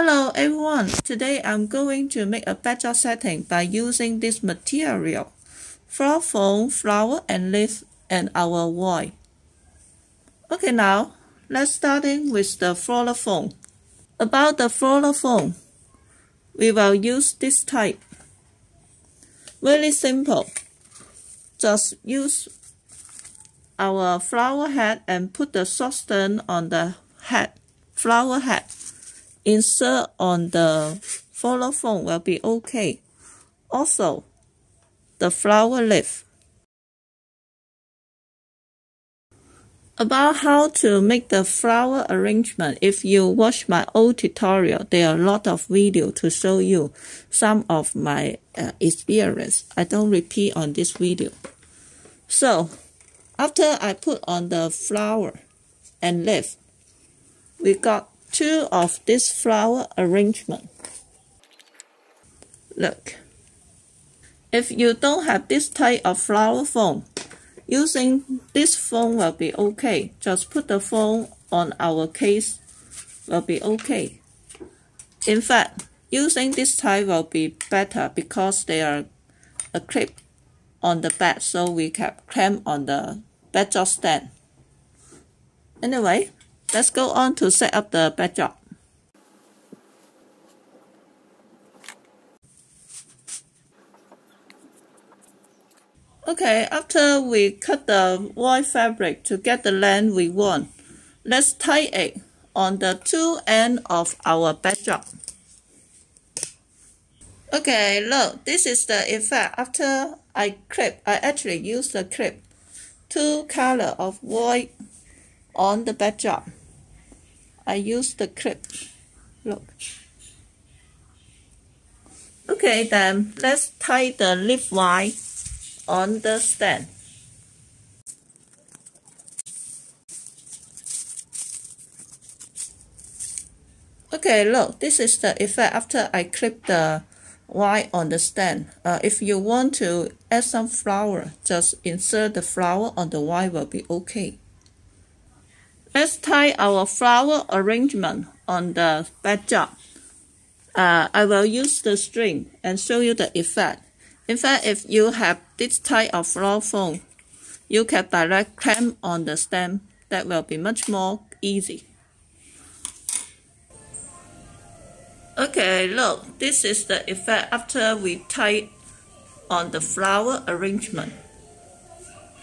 Hello everyone, today I'm going to make a backdrop setting by using this material, flower foam, flower and leaf and our wall. Okay now, let's starting with the floral foam. About the floral foam, we will use this type. Very simple. Just use our flower head and put the stem on the head, flower head insert on the foam will be okay. Also, the flower leaf. About how to make the flower arrangement, if you watch my old tutorial, there are a lot of video to show you some of my uh, experience. I don't repeat on this video. So, after I put on the flower and leaf, we got two of this flower arrangement. Look, if you don't have this type of flower foam, using this foam will be okay. Just put the foam on our case will be okay. In fact, using this type will be better because they are a clip on the back so we can clamp on the backdrop stand. Anyway, Let's go on to set up the backdrop. Okay, after we cut the white fabric to get the length we want, let's tie it on the two end of our backdrop. Okay, look, this is the effect after I clip. I actually use the clip. Two color of white on the backdrop. I use the clip. Look. Okay, then let's tie the leaf wire on the stand. Okay, look, this is the effect after I clip the wire on the stand. Uh, if you want to add some flower, just insert the flower on the wire will be okay. Let's tie our flower arrangement on the backdrop. Uh, I will use the string and show you the effect. In fact, if you have this type of flower foam, you can direct clamp on the stem. That will be much more easy. Okay, look, this is the effect after we tie on the flower arrangement.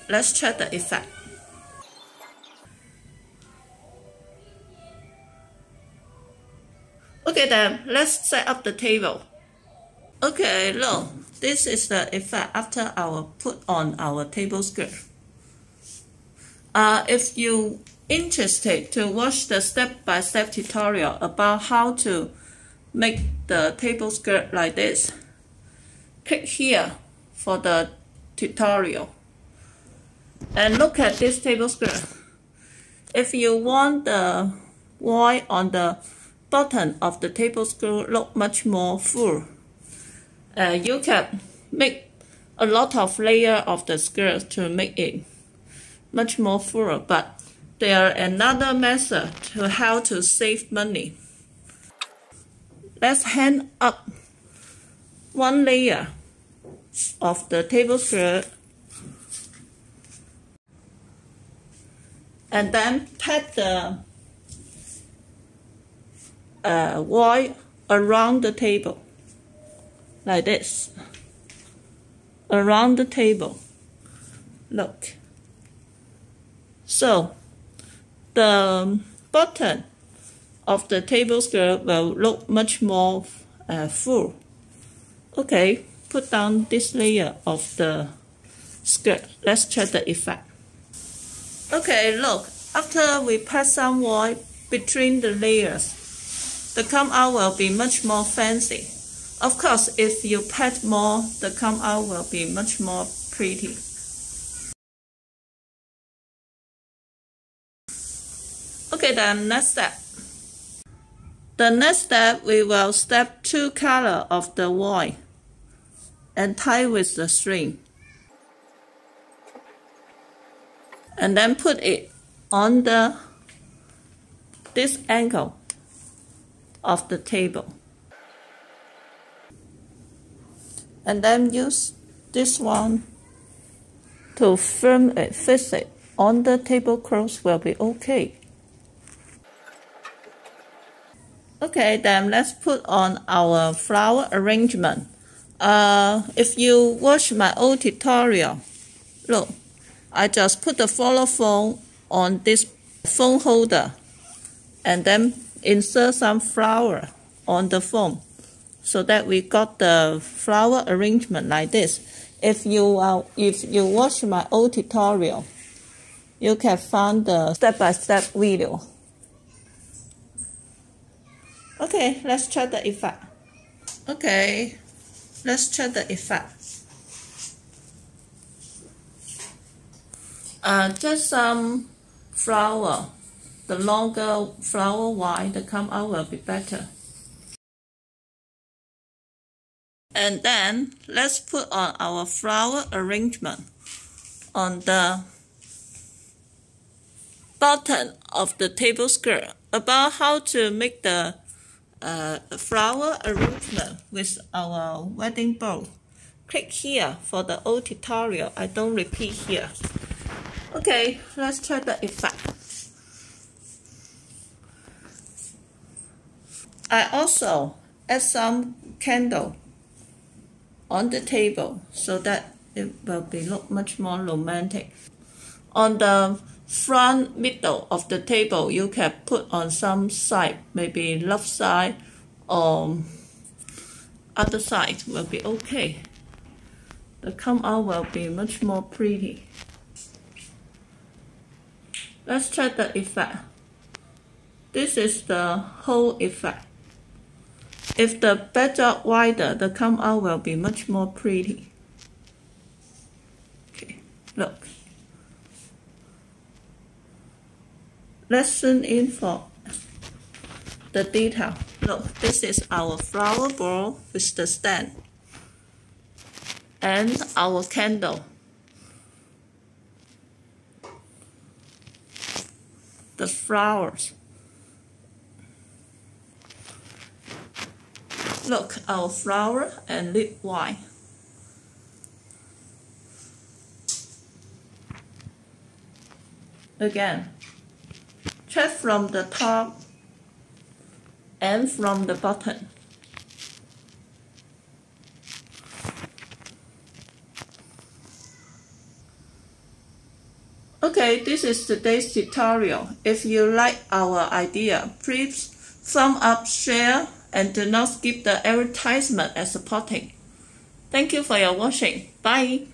Let's check the effect. Okay then, let's set up the table. Okay, look, this is the effect after our put on our table skirt. Uh, if you interested to watch the step-by-step -step tutorial about how to make the table skirt like this, click here for the tutorial. And look at this table skirt. If you want the white on the bottom of the table skirt look much more full. Uh, you can make a lot of layer of the skirt to make it much more full, but there are another method to how to save money. Let's hang up one layer of the table skirt and then pat the uh, voile around the table, like this, around the table. Look. So, the bottom of the table skirt will look much more uh, full. Okay, put down this layer of the skirt. Let's check the effect. Okay, look, after we put some white between the layers, the come out will be much more fancy. Of course, if you pat more, the come out will be much more pretty. Okay, then next step. The next step, we will step two color of the white and tie with the string. And then put it on the this angle of the table. And then use this one to firm it, fix it on the tablecloth will be okay. Okay, then let's put on our flower arrangement. Uh, if you watch my old tutorial, look, I just put the flower foam on this phone holder and then insert some flower on the foam so that we got the flower arrangement like this. If you uh, if you watch my old tutorial, you can find the step-by-step -step video. Okay, let's check the effect. Okay, let's check the effect. Uh, just some flower. The longer flower wide, the come out will be better. And then let's put on our flower arrangement on the bottom of the table skirt about how to make the uh, flower arrangement with our wedding bow. Click here for the old tutorial. I don't repeat here. Okay, let's try the effect. I also add some candle on the table so that it will be look much more romantic. On the front middle of the table, you can put on some side, maybe left side or other side will be okay. The come out will be much more pretty. Let's check the effect. This is the whole effect. If the backdrop wider, the come out will be much more pretty. Okay, look. Let's zoom in for the detail. Look, this is our flower bowl with the stand and our candle. The flowers. Look, our flower and lip wine. Again, check from the top and from the bottom. Okay, this is today's tutorial. If you like our idea, please thumb up, share, and do not skip the advertisement and supporting. Thank you for your watching. Bye.